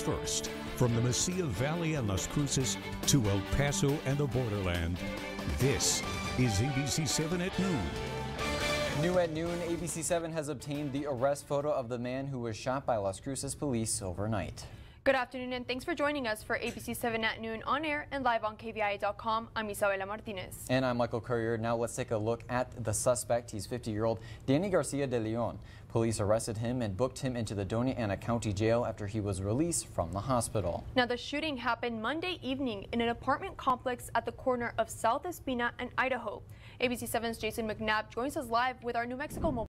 First, from the Mesilla Valley and Las Cruces to El Paso and the borderland, this is ABC 7 at noon. New at noon, ABC 7 has obtained the arrest photo of the man who was shot by Las Cruces police overnight. Good afternoon and thanks for joining us for ABC 7 at noon on air and live on KVIA.com. I'm Isabela Martinez. And I'm Michael Courier. Now let's take a look at the suspect. He's 50-year-old Danny Garcia de Leon. Police arrested him and booked him into the Doña Ana County Jail after he was released from the hospital. Now the shooting happened Monday evening in an apartment complex at the corner of South Espina and Idaho. ABC 7's Jason McNabb joins us live with our New Mexico mobile